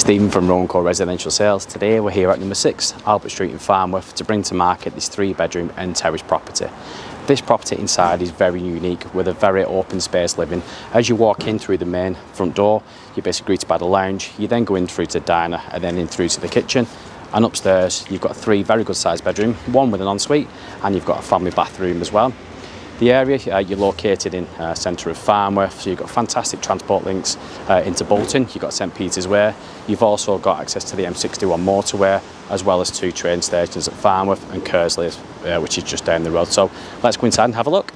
Stephen from Roe & Co Residential Sales. Today we're here at number 6 Albert Street in Farnworth to bring to market this three bedroom and terrace property. This property inside is very unique with a very open space living. As you walk in through the main front door, you're basically greeted by the lounge. You then go in through to the diner and then in through to the kitchen. And upstairs, you've got three very good sized bedroom, one with an ensuite, and you've got a family bathroom as well. The area, uh, you're located in uh, centre of Farnworth, so you've got fantastic transport links uh, into Bolton, you've got St Peter's Way, you've also got access to the M61 motorway, as well as two train stations at Farnworth and Kearsley, uh, which is just down the road. So let's go inside and have a look.